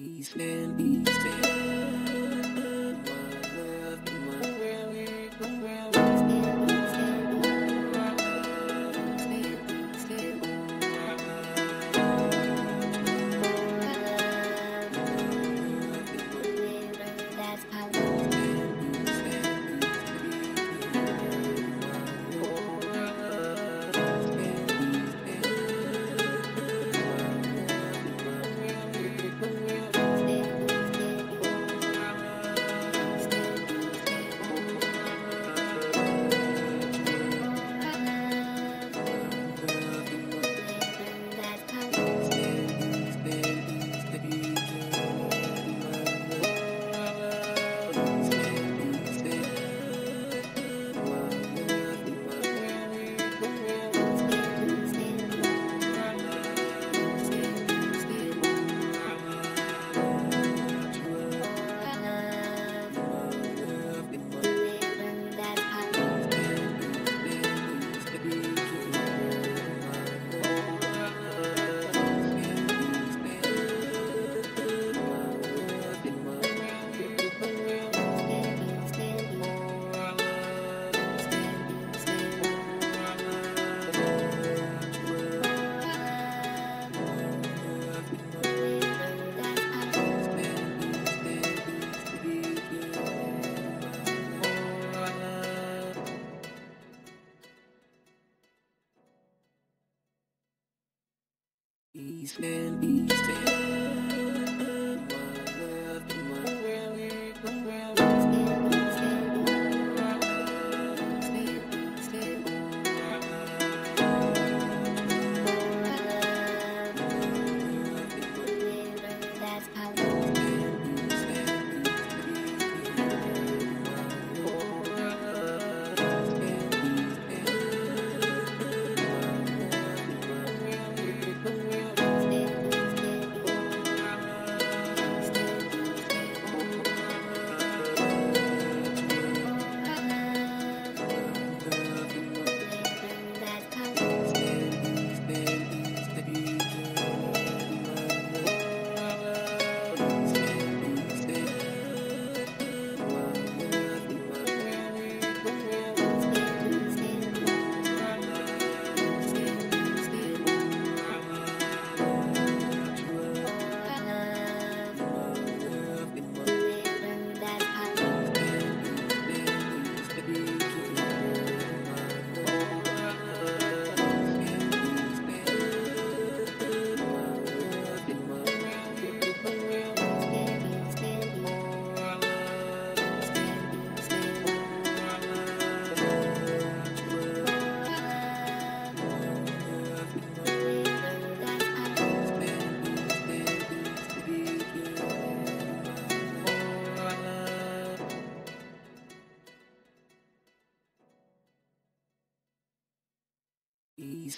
Eastland, Eastland. My Eastland, Eastland.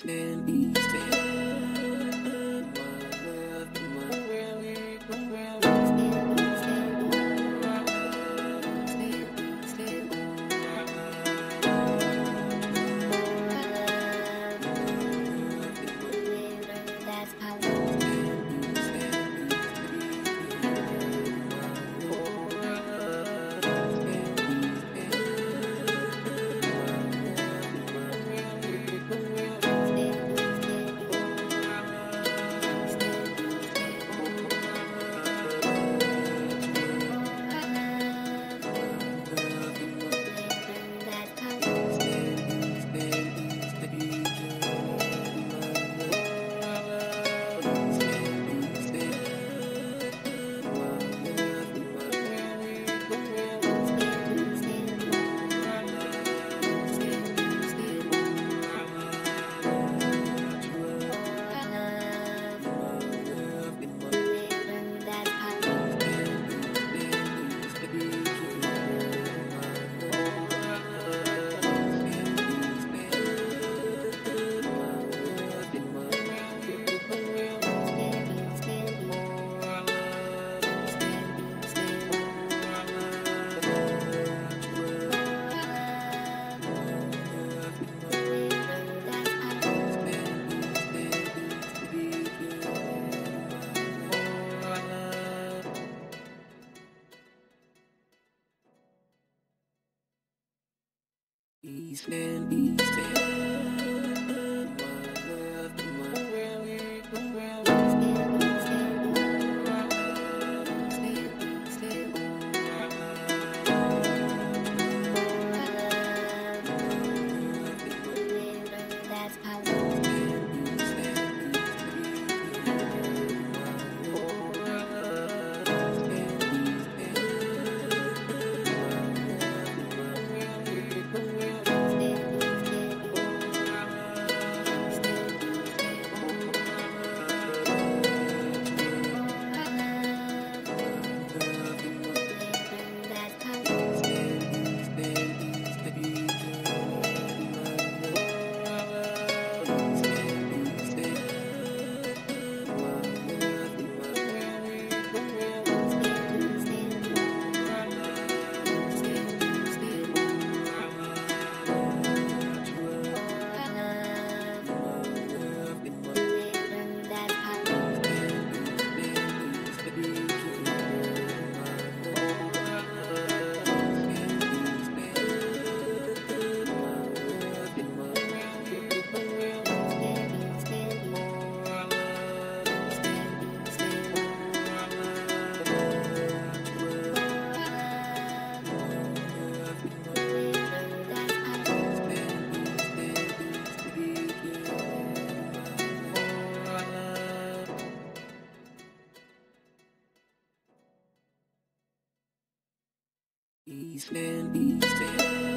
Eastland, Eastland. Easton, Easton. Eastman, Eastman.